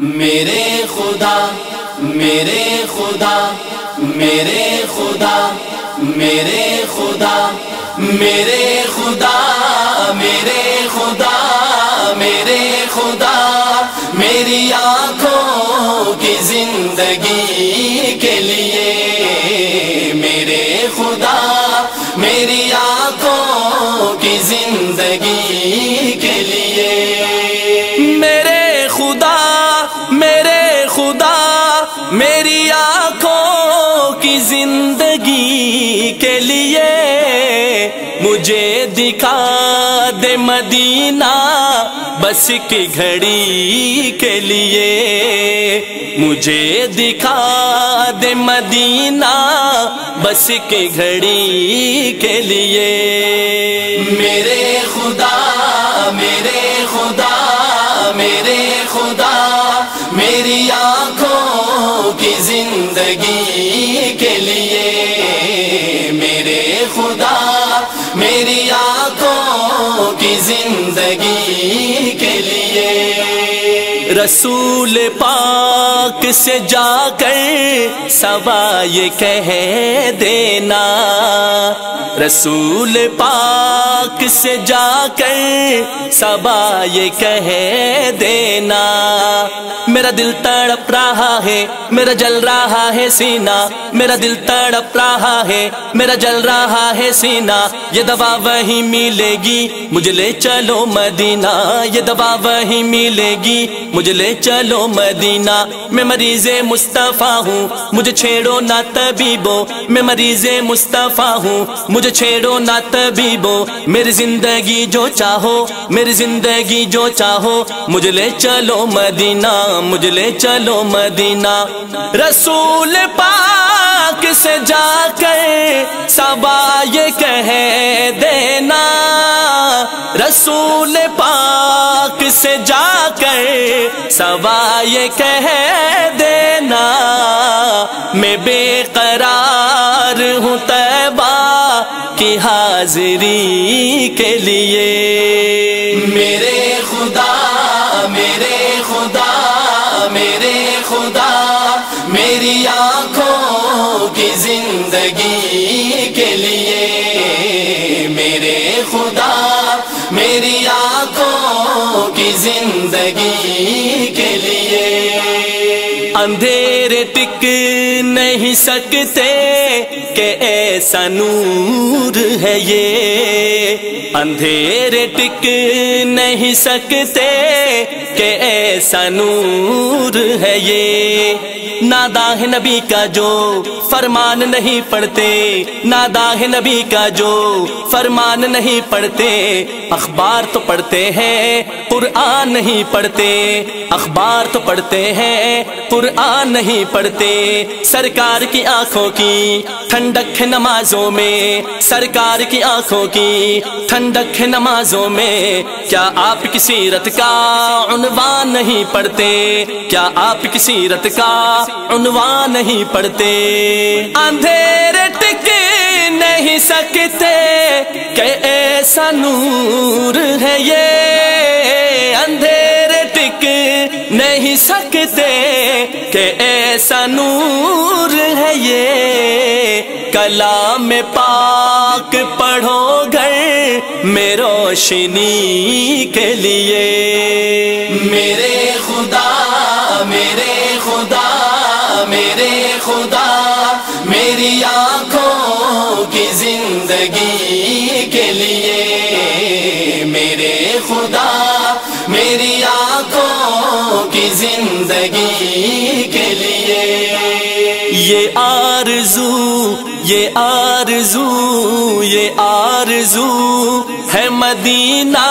میرے خدا میرے خدا میرے خدا میرے خدا میرے خدا میرے خدا میرے خدا، میری آنکھوں کی زندگی زندگی کے لیے مجھے دکھا دے مدینہ بس کی گھڑی کے لیے مجھے دکھا دے مدینہ بس کی گھڑی کے لیے میرے خدا میرے خدا میرے خدا، میری آنکھوں کی زندگی کی زندگی کے لیے رسول پاک سے جا کر سوا یہ کہہ دینا۔ رسول پاک سے جا کر سبا یہ کہہ دینا۔ میرا دل تڑپ رہا ہے، میرا جل رہا ہے سینا۔ میرا دل تڑپ رہا ہے، میرا جل رہا ہے سینا۔ یہ دوا وہی ملے گی مجھے لے چلو مدینہ۔ یہ دوا وہی ملے گی مجھے لے چلو مدینہ، میں مریض مصطفیٰ ہوں۔ مجھے چھیڑو نہ طبیبو، میں مریض مصطفیٰ ہوں۔ مجھے چھیڑو نہ طبیبو، میری زندگی جو چاہو، میری زندگی جو چاہو۔ مجھے لے چلو مدینہ، مجھے لے چلو مدینہ۔ رسول پاک سے جا کر سبا یہ کہہ دینا، رسول پاک سے جا کر سوا یہ کہہ دینا، میں بے قرار ہوں تیبہ کی حاضری کے لیے۔ میرے خدا میرے خدا میرے خدا، میری آنکھوں کی زندگی کے لیے۔ میرے خدا، میری آنکھوں کی زندگی کے لیے اندھیرے ٹک نہیں سکتے کہ ایسا نور ہے یہ۔ اندھیرے ٹک نہیں سکتے کہ ایسا نور ہے یہ۔ ناداہ نبی کا جو فرمان نہیں پڑھتے، ناداہ نبی کا جو فرمان نہیں پڑھتے، اخبار تو پڑھتے ہیں، قرآن نہیں پڑھتے۔ اخبار تو پڑھتے ہیں، قرآن نہیں پڑھتے۔ سرکار کی آنکھوں کی ٹھنڈک نمازوں میں، سرکار کی آنکھوں کی ٹھنڈک نمازوں میں، کیا آپ کی سیرت کا عنوان نہیں پڑھتے۔ کیا آپ کی سیرت کا عنوان نہیں پڑھتے؟ اندھیرے ٹک نہیں سکتے کہ ایسا نور ہے یہ۔ اندھیرے ٹک نہیں سکتے کہ ایسا نور ہے یہ۔ کلام پاک پڑھو۔ میں روشنی کے لیے۔ میرے خدا میرے خدا میرے خدا میری آنکھوں کی زندگی کے لیے۔ میرے خدا میری آنکھوں کی زندگی کے لیے۔ یہ آرزو یہ آرزو، یہ آرزو ہے مدینہ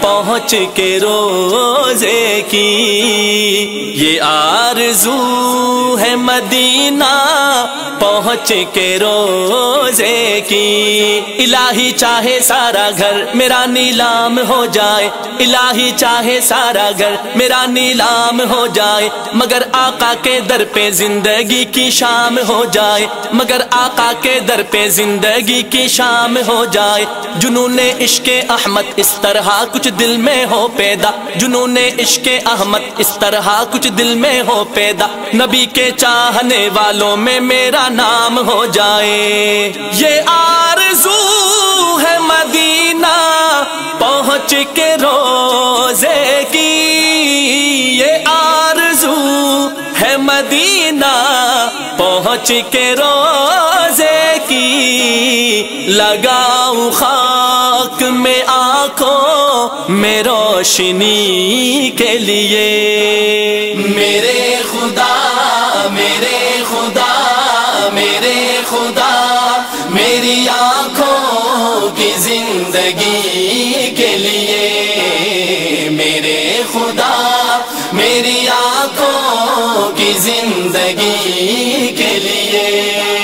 پہنچ کے روزے کی۔ یہ آرزو ہے مدینہ پہنچ کے روزے کی۔ الہی چاہے سارا گھر میرا نیلام ہو جائے۔ الہی چاہے سارا گھر میرا نیلام ہو جائے۔ مگر آقا کے در پہ زندگی کی شام ہو جائے۔ مگر آقا کے در پہ زندگی کی شام ہو جائے۔ جنون عشق احمد اس طرح کچھ دل میں ہو پیدا۔ جنون عشق احمد اس طرح کچھ دل میں ہو پیدا۔ نبی کے چاہنے والوں میں میرا نام ہو جائے۔ یہ آرزو ہے مدینہ پہنچ کے روزے کی۔ یہ آرزو ہے مدینہ پہنچ کے روزے لگاؤ خاک میں آنکھوں میں روشنی کے لیے۔ میرے خدا میرے خدا میرے خدا، میری آنکھوں کی زندگی کے لیے۔ میرے خدا، میری آنکھوں کی زندگی کے لیے۔